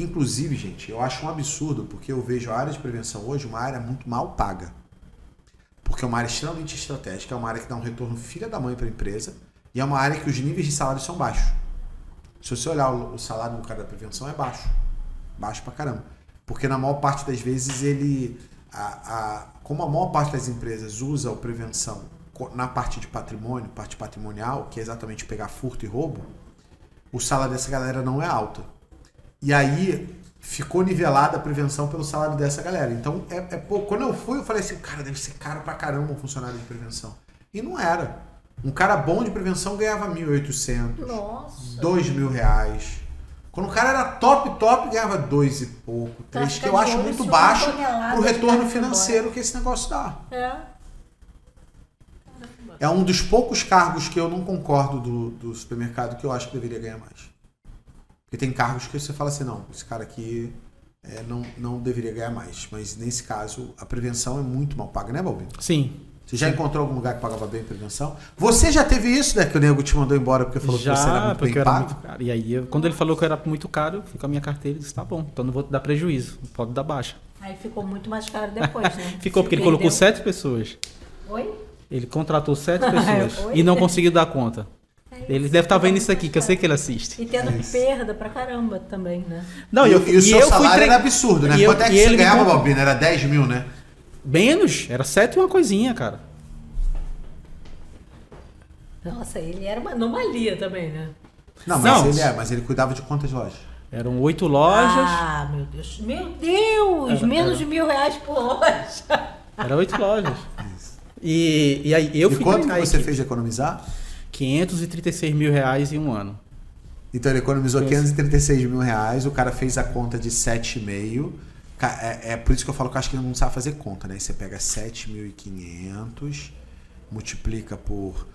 que inclusive, gente, eu acho um absurdo, porque eu vejo a área de prevenção hoje uma área muito mal paga. Porque é uma área extremamente estratégica, é uma área que dá um retorno filha da mãe para a empresa, e é uma área que os níveis de salário são baixos. Se você olhar o salário do cara da prevenção, é baixo. Baixo pra caramba. Porque na maior parte das vezes ele. A, a, como a maior parte das empresas usa a prevenção na parte de patrimônio, parte patrimonial, que é exatamente pegar furto e roubo, o salário dessa galera não é alto. E aí ficou nivelada a prevenção pelo salário dessa galera. Então, é, é pouco. Quando eu fui, eu falei assim, cara, deve ser caro pra caramba um funcionário de prevenção. E não era. Um cara bom de prevenção ganhava 1.800, Nossa. 2 mil reais. Quando o cara era top, top, ganhava dois e pouco, Pra três, que eu acho muito baixo pro retorno financeiro que esse negócio dá. É. É um dos poucos cargos que eu não concordo do, do supermercado que eu acho que deveria ganhar mais. Porque tem cargos que você fala assim, não, esse cara aqui é, não, não deveria ganhar mais. Mas nesse caso, a prevenção é muito mal paga, né, Balbino? Sim. Você já encontrou algum lugar que pagava bem a prevenção? Você já teve isso, né? Que o nego te mandou embora porque falou que você era Já, muito porque bem eu era pago? muito caro. E aí, eu- quando ele falou que eu era muito caro, eu fui com a minha carteira e disse, tá bom, então não vou te dar prejuízo, pode dar baixa. Aí ficou muito mais caro depois, né? Ficou, Se porque ele colocou perdeu. sete pessoas. Oi? Ele contratou sete pessoas e não conseguiu dar conta. Ele isso, deve estar ficou vendo isso aqui, que eu sei que ele assiste. E tendo É isso. perda pra caramba também, né? Não, e, eu, e o seu eu salário tre- era absurdo, né? e eu- Quanto é que e você ganhava, contou- Balbino? Era 10 mil, né? Menos, era sete e uma coisinha, cara. Nossa, ele era uma anomalia também, né? Não, mas Não. ele é, mas ele cuidava de quantas lojas? Eram oito lojas, Ah, meu Deus. Meu Deus! Era- menos era. de mil reais por loja. eram oito lojas. E, e aí eu e fui quanto que você equipe. fez de economizar? 536 mil reais em um ano. Então ele economizou Fez. 536 mil reais, o cara fez a conta de 7,5. Ca- É, é por isso que eu falo que eu acho que ele não sabe fazer conta, né? Você pega 7.500, multiplica por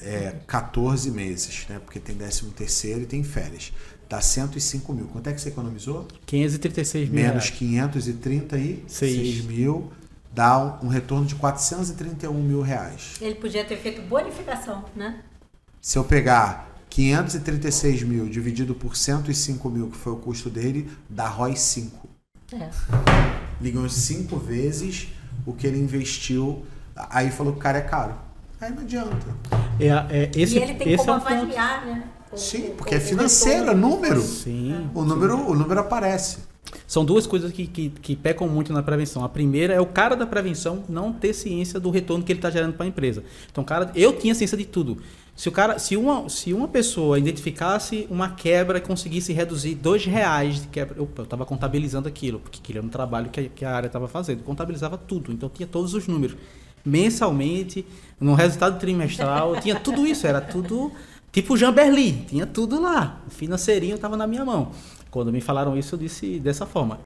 é, 14 meses, né? Porque tem 13 terceiro e tem férias. Dá 105 mil. Quanto é que você economizou? 536 mil Menos reais. 536 Seis. mil, dá um, um retorno de 431 mil reais. Ele podia ter feito bonificação, né? Se eu pegar 536 mil dividido por 105 mil, que foi o custo dele, dá ROI 5. É. Ganhou 5 vezes o que ele investiu. Aí falou que o cara é caro. Aí não adianta. É, é, esse, e ele tem esse como é um ponto. avaliar, né? O- Sim, porque o é financeiro, é número. Sim. O número, o número aparece. São duas coisas que, que, que pecam muito na prevenção. A primeira é o cara da prevenção não ter ciência do retorno que ele está gerando para a empresa. Então, cara, eu tinha ciência de tudo. Se o cara, se uma, se uma pessoa identificasse uma quebra e conseguisse reduzir dois reais de quebra, eu estava contabilizando aquilo, porque aquilo era um trabalho que, a- que a área estava fazendo. Contabilizava tudo, então tinha todos os números. Mensalmente, no resultado trimestral, tinha tudo isso, era tudo tipo Jamberli, tinha tudo lá. O financeirinho estava na minha mão. Quando me falaram isso, eu disse dessa forma.